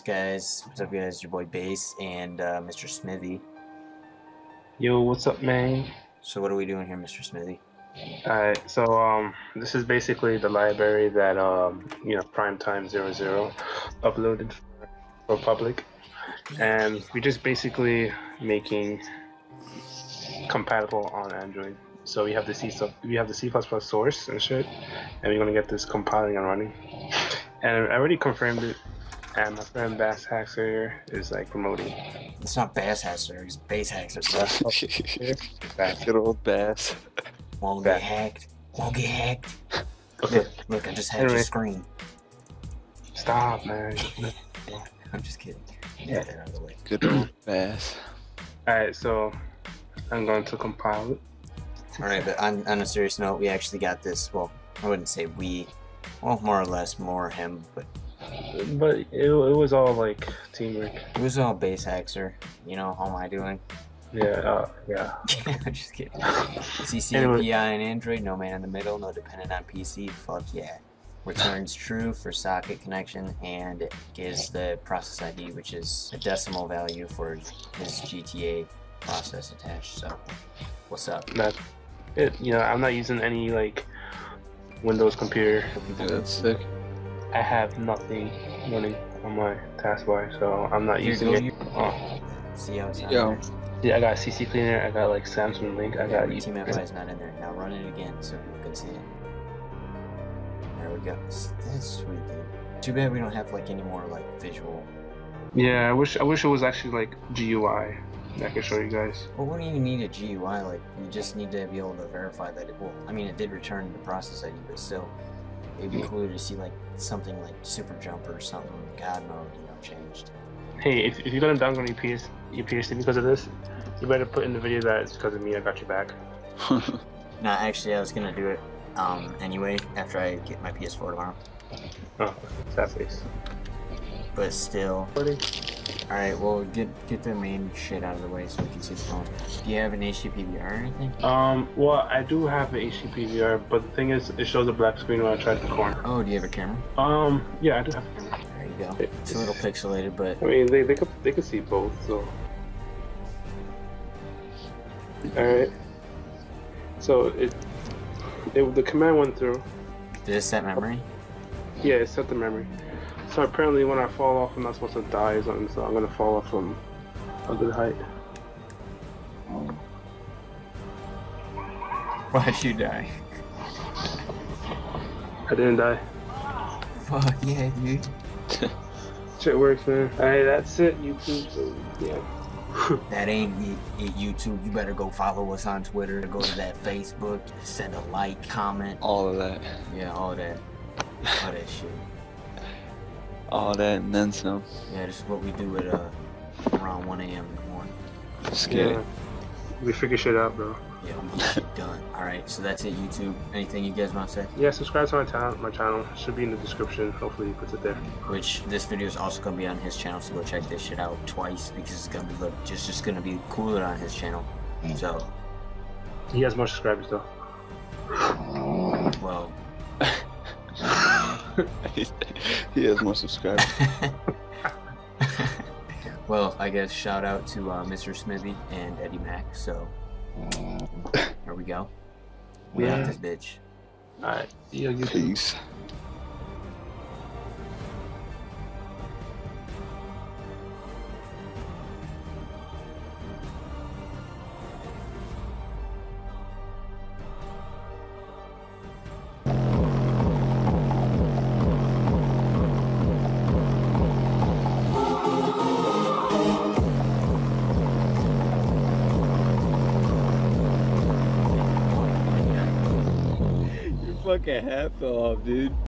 guys? What's up, guys? Your boy Bass and uh, Mr. Smithy. Yo, what's up, man? So, what are we doing here, Mr. Smithy? Alright, so um, this is basically the library that um, you know, Primetime Zero Zero uploaded for public, and we're just basically making compatible on Android. So we have the C we have the C++ source and shit, and we're gonna get this compiling and running. And I already confirmed it, and my friend Bass Haxor is like promoting. It's not Bass Haxor, it's Bass Haxor, bro. Bass. Good old bass. Won't Bass. get hacked. Won't get hacked. Okay, Look, look, I just had your Anyway. screen. stop, man. I'm just kidding. Get that out of the way. Good old bass. Alright, so I'm going to compile it. Alright, but on, on a serious note, we actually got this. Well, I wouldn't say we. Well, more or less, more him, but But it, it was all like teamwork. it was all Bass Haxor. You know, how am I doing? Yeah, uh, yeah. I'm just kidding. Anyway. CCAPI and Android, no man in the middle, no dependent on PC, fuck yeah. Returns true for socket connection and gives the process ID, which is a decimal value for this GTA process attached. So, what's up? That it. You know, I'm not using any like Windows computer. Yeah, that's sick. I have nothing running on my taskbar, so I'm not Here, using go it. you- Oh. See how it's on Yo. there? Yeah, I got CCleaner. I got like Samsung Link. I got Team FI is not in there. Now run it again so you can see it. There we go. That's sweet, dude. Too bad we don't have like any more like visual. Yeah, I wish I wish it was actually like GUI. I could show you guys. Well, what do you even need a GUI? Like, you just need to be able to verify that it. will. I mean, it did return the process ID, but still, it'd be cooler to see like something like Super Jumper or something God mode, you know, changed. Hey, if, if you're gonna downgrade your PS your PS3 because of this, you better put in the video that it's because of me. I got your back. No, actually, I was gonna do it um anyway after I get my PS4 tomorrow. Oh, sad face. But still, Ready? All right. Well, get get the main shit out of the way so we can see the phone. Do you have an HD PVR or anything? Um, well, I do have an HD PVR, but the thing is, it shows a black screen when I try to record. Oh, do you have a camera? Um, yeah, I do have a camera. There you go. It's a little pixelated, but I mean, they, they could they could see both, so. All right. So it, it the command went through. did it set memory? Yeah, it set the memory. So apparently, when I fall off, I'm not supposed to die or something. So I'm gonna fall off from a good height. Why'd you die? I didn't die. Fuck yeah, dude. Shit works, man. Hey, that's it. YouTube. So yeah. That ain't it, it, YouTube. You better go follow us on Twitter. Go to that Facebook. Send a like, comment. All of that. Yeah, all that. All that shit. All that and then some. Yeah, this is what we do at uh, around 1 a.m. in the morning. Just get Yeah. We figure shit out, bro. Yeah, we get shit done. Alright, so that's it, YouTube. Anything you guys want to say? Yeah, subscribe to my channel. My channel should be in the description. Hopefully, he puts it there. Which this video is also gonna be on his channel, so go check this shit out twice because it's gonna be look just just gonna be cooler on his channel. So, He has more subscribers though. well, he has more subscribers. well, I guess shout out to uh, Mr. Smithy and Eddie Mac. So, here we go. We got Yeah. this bitch. Alright. Yeah, YouTube. Peace. Fucking hat fell off, dude.